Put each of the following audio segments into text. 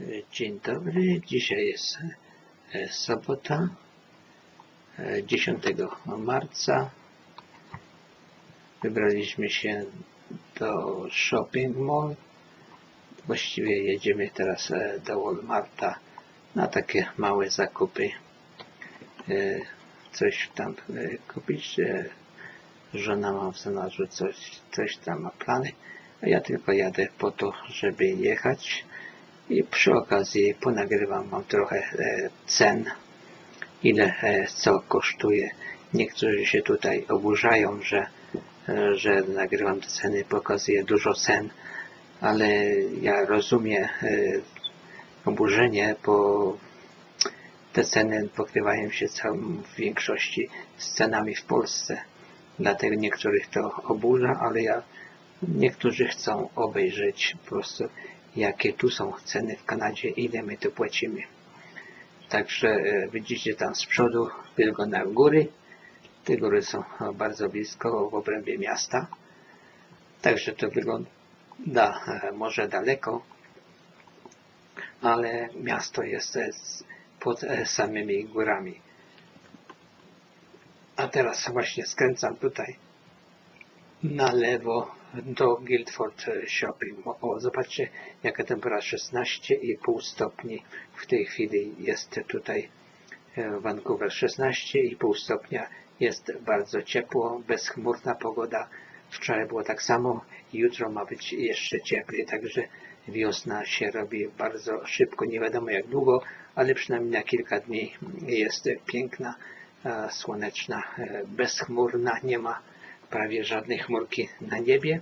E, Dzień dobry. Dzisiaj jest e, sobota, e, 10 marca. Wybraliśmy się do shopping mall. Właściwie jedziemy teraz e, do Walmarta na takie małe zakupy. E, Coś tam e, kupić. E, Żona ma w zanadrzu coś, coś tam ma plany, a ja tylko jadę po to, żeby jechać i przy okazji ponagrywam wam trochę e, cen, ile e, co kosztuje. Niektórzy się tutaj oburzają, że, e, że nagrywam te ceny, pokazuję dużo cen, ale ja rozumiem oburzenie, bo te ceny pokrywają się całą w większości z cenami w Polsce. Dlatego niektórych to oburza, ale ja niektórzy chcą obejrzeć po prostu jakie tu są ceny w Kanadzie, ile my tu płacimy. Także e, widzicie tam z przodu wygląda góry. Te góry są e, bardzo blisko w obrębie miasta. Także to wygląda e, może daleko, ale miasto jest pod samymi górami. A teraz właśnie skręcam tutaj na lewo do Guildford Shopping. O, zobaczcie, jaka temperatura 16,5 stopni w tej chwili jest tutaj e, w Vancouver. 16,5 stopnia jest bardzo ciepło, bezchmurna pogoda. Wczoraj było tak samo, jutro ma być jeszcze cieplej, także wiosna się robi bardzo szybko, nie wiadomo jak długo, ale przynajmniej na kilka dni jest piękna, e, słoneczna, e, bezchmurna, nie ma prawie żadnej chmurki na niebie.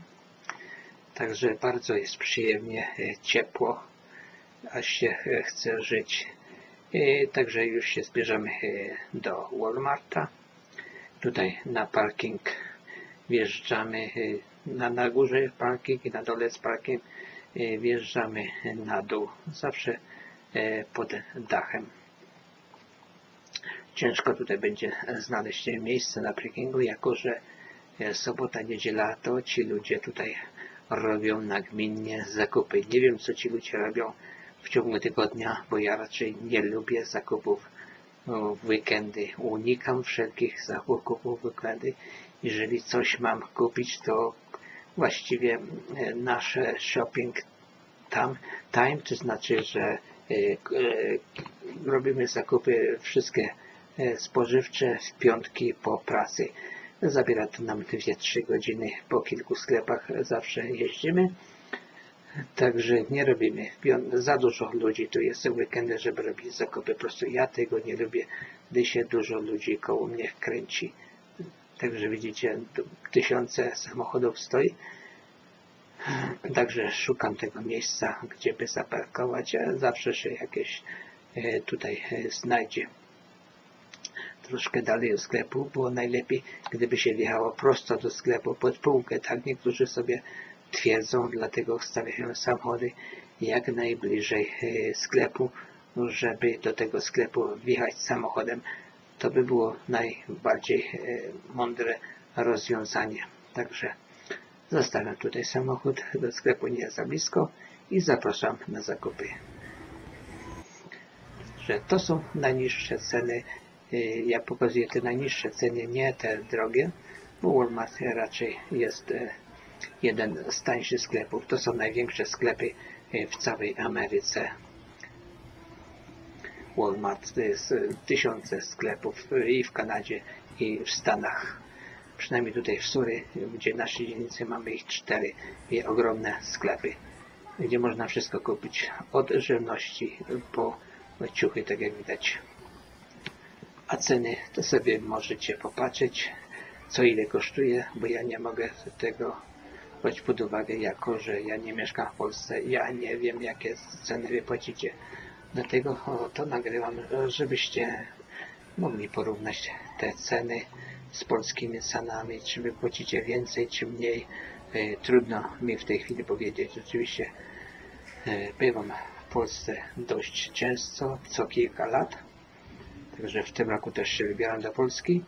Także bardzo jest przyjemnie, e, ciepło, aż się e, chce żyć. E, Także już się zbierzemy do Walmarta. Tutaj na parking wjeżdżamy, na, na górze parking i na dole jest parking. Wjeżdżamy na dół, zawsze pod dachem. Ciężko tutaj będzie znaleźć miejsce na parkingu, jako że sobota, niedziela, to ci ludzie tutaj robią nagminnie zakupy. Nie wiem, co ci ludzie robią w ciągu tygodnia, bo ja raczej nie lubię zakupów w weekendy. Unikam wszelkich zakupów w weekendy. Jeżeli coś mam kupić, to właściwie e, nasze shopping tam, time, to znaczy, że e, e, robimy zakupy wszystkie e, spożywcze w piątki po pracy. Zabiera to nam 2-3 godziny po kilku sklepach zawsze jeździmy. Także nie robimy. Za dużo ludzi tu jest weekendy, żeby robić zakupy. Po prostu ja tego nie lubię, gdy się dużo ludzi koło mnie kręci. Także widzicie, tysiące samochodów stoi. Także szukam tego miejsca, gdzie by zaparkować, a zawsze się jakieś e, tutaj e, znajdzie. Troszkę dalej od sklepu było najlepiej, gdyby się wjechało prosto do sklepu pod półkę. Tak niektórzy sobie twierdzą, dlatego wstawiają samochody jak najbliżej e, sklepu, żeby do tego sklepu wjechać samochodem. To by było najbardziej e, mądre rozwiązanie. Także zostawiam tutaj samochód, do sklepu nie za blisko i zapraszam na zakupy. Że to są najniższe ceny. Y, Ja pokazuję te najniższe ceny, nie te drogie, bo Walmart raczej jest e, jeden z tańszych sklepów. To są największe sklepy e, w całej Ameryce. Walmart to jest tysiące sklepów i w Kanadzie, i w Stanach. Przynajmniej tutaj w Sury, gdzie w naszej dzielnicy mamy ich cztery i ogromne sklepy, gdzie można wszystko kupić. Od żywności po ciuchy, tak jak widać. A ceny to sobie możecie popatrzeć, co ile kosztuje, bo ja nie mogę tego brać pod uwagę, jako że ja nie mieszkam w Polsce. Ja nie wiem, jakie ceny wy płacicie. Dlatego to nagrywam, żebyście mogli porównać te ceny z polskimi cenami, czy wy płacicie więcej, czy mniej. E, Trudno mi w tej chwili powiedzieć. Oczywiście e, bywam w Polsce dość często, co kilka lat. Także w tym roku też się wybieram do Polski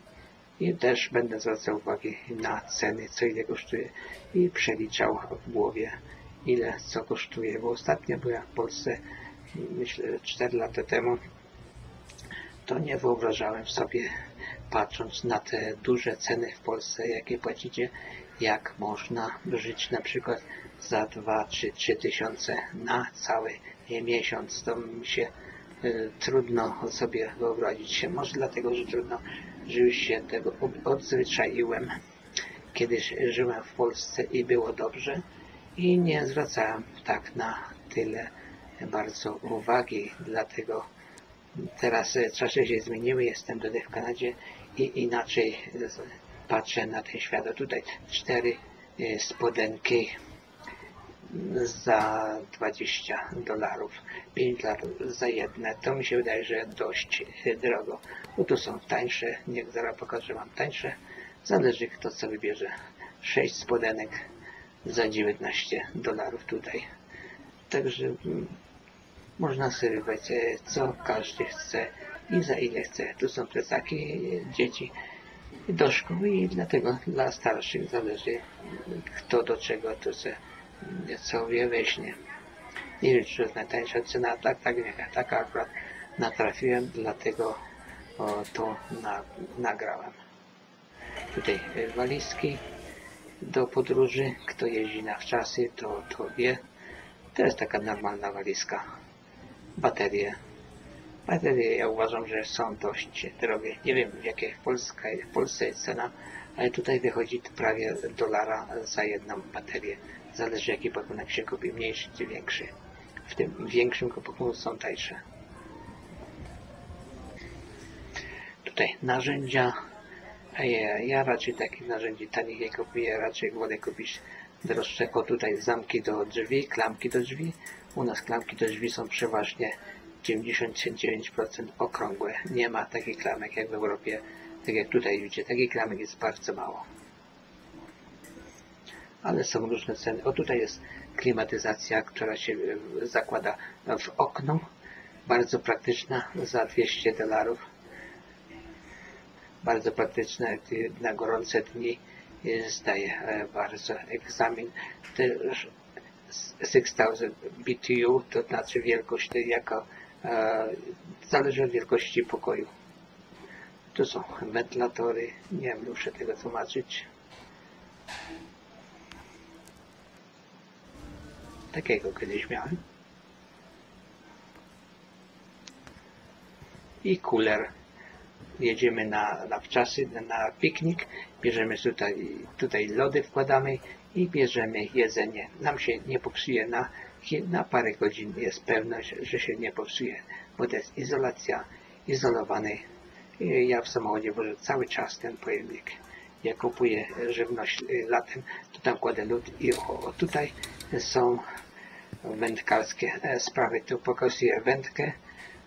i też będę zwracał uwagę na ceny, co ile kosztuje i przeliczał w głowie, ile co kosztuje, bo ostatnio byłem w Polsce myślę 4 lata temu, to nie wyobrażałem sobie, patrząc na te duże ceny w Polsce, jakie płacicie, jak można żyć na przykład za 2 czy 3 tysiące na cały miesiąc. To mi się trudno sobie wyobrazić. Może dlatego, że trudno, że już się tego odzwyczaiłem. Kiedyś żyłem w Polsce i było dobrze i nie zwracałem tak na tyle bardzo uwagi, dlatego teraz czasy się zmieniły, jestem tutaj w Kanadzie i inaczej patrzę na ten świat. Tutaj cztery e, spodenki za 20 dolarów, 5 dolarów za jedne. To mi się wydaje, że dość e, drogo. Bo tu są tańsze, niech zaraz pokażę, mam tańsze. Zależy kto co wybierze. 6 spodenek za 19 dolarów tutaj. Także mm, można sobie wybrać e, co każdy chce i za ile chce. Tu są plecaki dzieci do szkoły i dlatego dla starszych zależy mm, kto do czego to se mm, sobie weźmie. Nie wiem, czy to jest najtańsza cena, tak, tak, nie, tak akurat natrafiłem, dlatego o, to na, nagrałem. Tutaj e, walizki do podróży, kto jeździ na wczasy, to, to wie. To jest taka normalna walizka. Baterie. Baterie ja uważam, że są dość drogie. Nie wiem jakie w, Polska, w Polsce jest cena, ale tutaj wychodzi prawie dolara za jedną baterię. Zależy jaki pakunek się kupi, mniejszy czy większy. W tym większym pakunku są tańsze. Tutaj narzędzia. Ja, raczej takich narzędzi tanich nie kupuję, raczej wolę kupić droższe. O tutaj zamki do drzwi, klamki do drzwi. U nas klamki do drzwi są przeważnie 99% okrągłe. Nie ma takich klamek jak w Europie, tak jak tutaj widzicie. Takich klamek jest bardzo mało. Ale są różne ceny. O tutaj jest klimatyzacja, która się e, zakłada w okno. Bardzo praktyczna za 200 dolarów bardzo praktyczne ty- na gorące dni y, zdaje e, bardzo egzamin. Też 6000 BTU to znaczy wielkość jaka e, zależy od wielkości pokoju. Tu są wentylatory, nie muszę tego tłumaczyć. Takiego kiedyś miałem. I kuler jedziemy na, na wczasy, na piknik, bierzemy tutaj, tutaj lody wkładamy i bierzemy jedzenie. Nam się nie popsuje na, na parę godzin jest pewność, że się nie popsuje, bo to jest izolacja, izolowany. Ja w samochodzie wożę cały czas ten pojemnik. Ja kupuję żywność y, latem, to tam kładę lód i o tutaj są wędkarskie e, sprawy. Tu pokazuję wędkę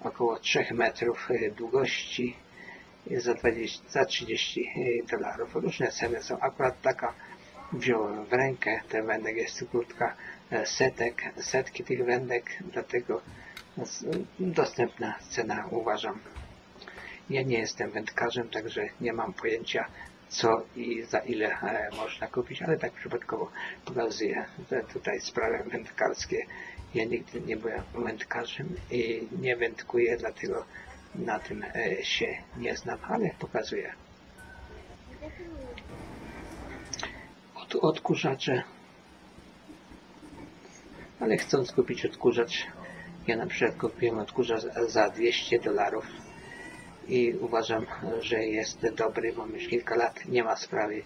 około 3 metrów e, długości za, 20, za 30 dolarów. Różne ceny są. Akurat taka wziąłem w rękę. Ten wędek jest krótka e, setek, setki tych wędek, dlatego dostępna cena uważam. Ja nie jestem wędkarzem, także nie mam pojęcia co i za ile e, można kupić, ale tak przypadkowo pokazuję że tutaj sprawy wędkarskie. Ja nigdy nie byłem wędkarzem i nie wędkuję, dlatego na tym e, się nie znam, ale pokazuję. Od, odkurzacze. Ale chcąc kupić odkurzacz, ja na przykład kupiłem odkurzacz za 200 dolarów i uważam, że jest dobry, bo już kilka lat nie ma sprawy.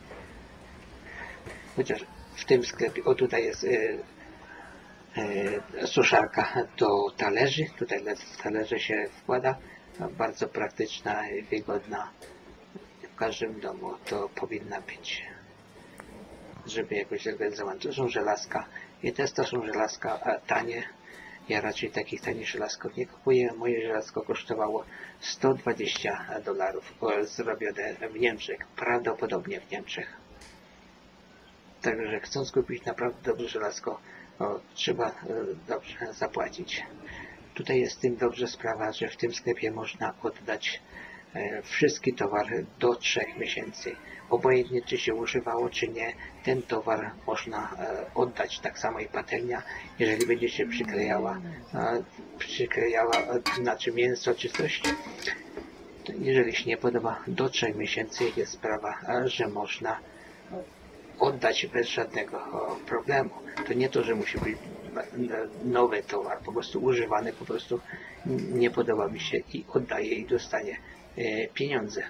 Chociaż w tym sklepie, o tutaj jest e, e, suszarka do talerzy, tutaj talerze się wkłada, bardzo praktyczna i wygodna. W każdym domu to powinna być, żeby jakoś zorganizować. To są żelazka i też to są żelazka tanie. Ja raczej takich tanich żelazków nie kupuję. Moje żelazko kosztowało 120 dolarów, o, zrobione w Niemczech, prawdopodobnie w Niemczech. Także chcąc kupić naprawdę dobre żelazko, o, trzeba e, dobrze zapłacić. Tutaj jest tym dobrze sprawa, że w tym sklepie można oddać e, wszystkie towary do trzech miesięcy. Obojętnie czy się używało, czy nie, ten towar można e, oddać. Tak samo i patelnia, jeżeli będzie się przyklejała, e, przyklejała, e, znaczy mięso czy coś, jeżeli się nie podoba, do trzech miesięcy jest sprawa, e, że można oddać bez żadnego problemu. To nie to, że musi być e, nowy towar, po prostu używany, po prostu nie podoba mi się i oddaje i dostanie e, pieniądze.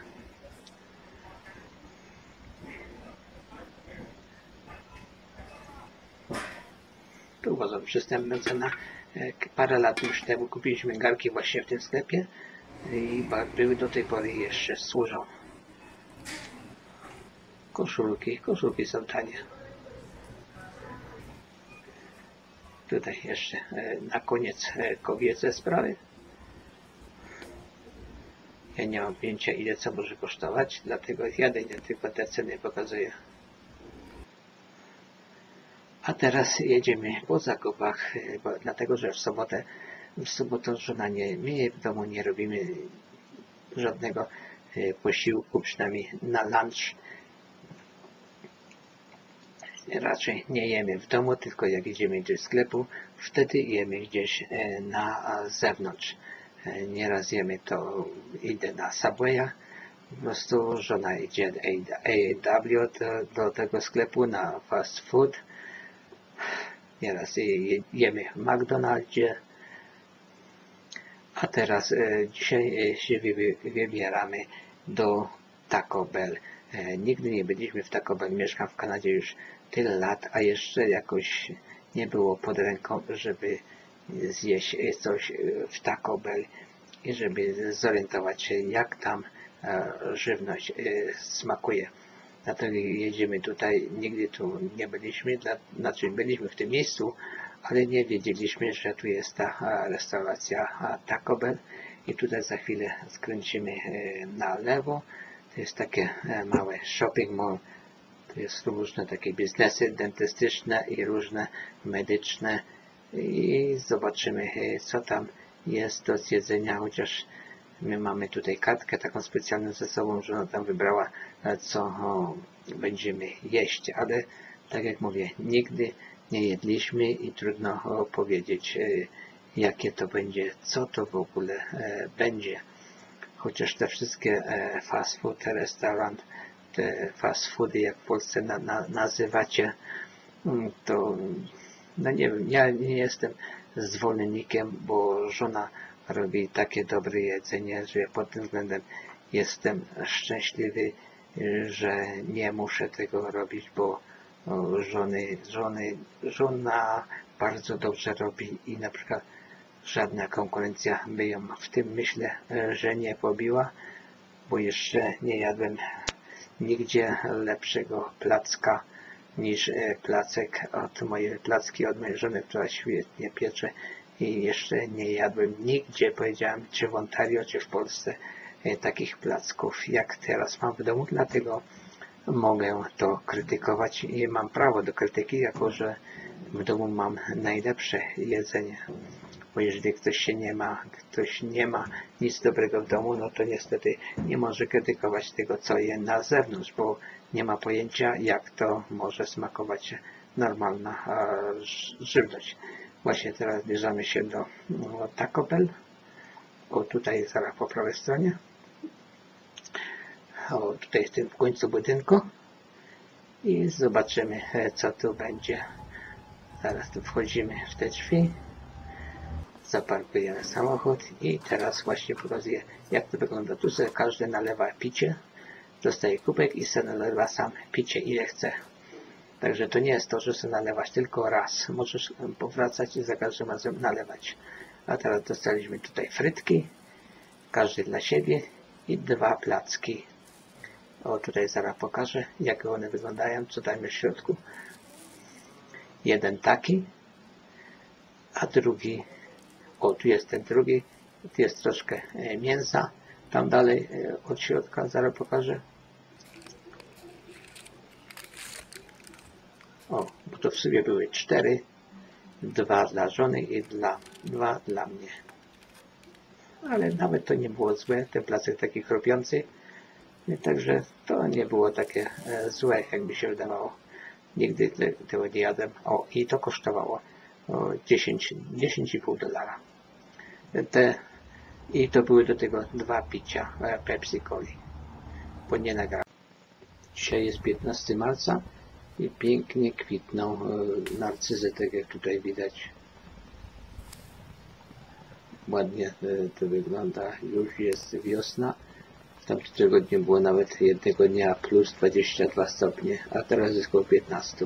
Tu uważam przystępna cena. E, Parę lat już temu kupiliśmy garki właśnie w tym sklepie i były do tej pory jeszcze służą. Koszulki, koszulki są tanie. Tutaj jeszcze e, na koniec e, kobiece sprawy. Ja nie mam pojęcia ile co może kosztować, dlatego jadę nie tylko te ceny pokazuję. A teraz jedziemy po zakupach, e, bo, dlatego że w sobotę, w sobotę żona nie myje, w domu nie robimy żadnego e, posiłku, przynajmniej na lunch. Raczej nie jemy w domu, tylko jak idziemy do sklepu, wtedy jemy gdzieś e, na zewnątrz. E, Nieraz jemy to, idę na Subwaya, po prostu żona idzie AW do, do tego sklepu na fast food. Nieraz je- jemy w McDonaldzie. A teraz e, dzisiaj e, się wy- wybieramy do Taco Bell. E, nigdy nie byliśmy w Taco Bell. Mieszkam w Kanadzie już tyle lat, a jeszcze jakoś nie było pod ręką, żeby zjeść coś e, w Taco Bell i żeby zorientować się, jak tam e, żywność e, smakuje. Dlatego jedziemy tutaj, nigdy tu nie byliśmy, znaczy byliśmy w tym miejscu, ale nie wiedzieliśmy, że tu jest ta restauracja Taco Bell i tutaj za chwilę skręcimy na lewo. To jest takie małe shopping mall. To jest różne takie biznesy dentystyczne i różne medyczne i zobaczymy e, co tam jest do zjedzenia, chociaż my mamy tutaj kartkę taką specjalną ze sobą, że ona tam wybrała e, co będziemy jeść, ale tak jak mówię, nigdy nie jedliśmy i trudno powiedzieć e, jakie to będzie, co to w ogóle będzie. Chociaż te wszystkie fast food, restaurant, te fast foody, jak w Polsce na, na, nazywacie, mm, to no nie wiem, ja nie jestem zwolennikiem, bo żona robi takie dobre jedzenie, że pod tym względem jestem szczęśliwy, że nie muszę tego robić, bo żony, żony, żona bardzo dobrze robi i na przykład żadna konkurencja by ją w tym myślę, że nie pobiła, bo jeszcze nie jadłem nigdzie lepszego placka niż e, placek od mojej placki od mojej żony, która świetnie piecze i jeszcze nie jadłem nigdzie, powiedziałem, czy w Ontario, czy w Polsce e, takich placków jak teraz mam w domu, dlatego mogę to krytykować i mam prawo do krytyki, jako że w domu mam najlepsze jedzenie. Bo jeżeli ktoś się nie ma, ktoś nie ma nic dobrego w domu, no to niestety nie może krytykować tego, co je na zewnątrz, bo nie ma pojęcia, jak to może smakować normalna e, żywność. Właśnie teraz zbliżamy się do no, Taco Bell. O, tutaj zaraz po prawej stronie. O, tutaj w tym końcu budynku. I zobaczymy, e, co tu będzie. Zaraz tu wchodzimy w te drzwi. Zaparkujemy samochód i teraz właśnie pokazuję, jak to wygląda. Tu sobie każdy nalewa picie, dostaje kubek i sobie nalewa sam picie, ile chce. Także to nie jest to, że sobie nalewać tylko raz. Możesz powracać i za każdym razem nalewać. A teraz dostaliśmy tutaj frytki, każdy dla siebie i dwa placki. O, tutaj zaraz pokażę, jak one wyglądają, co tam jest w środku. Jeden taki, a drugi, o, tu jest ten drugi, tu jest troszkę e, mięsa, tam dalej e, od środka, zaraz pokażę. O, bo to w sobie były cztery, dwa dla żony i dla, dwa dla mnie. ale nawet to nie było złe, ten placek taki chrupiący, także to nie było takie e, złe, jak mi się wydawało. Nigdy te, tego nie jadłem. O, i to kosztowało 10, 10,5 dolara. Te, I to były do tego dwa picia e, Pepsi Coli, bo nie nagrałem. Dzisiaj jest 15 marca i pięknie kwitną e, narcyzy, tak jak tutaj widać. Ładnie e, to wygląda. Już jest wiosna. Tamtym tygodniu było nawet jednego dnia plus 22 stopnie, a teraz jest około 15.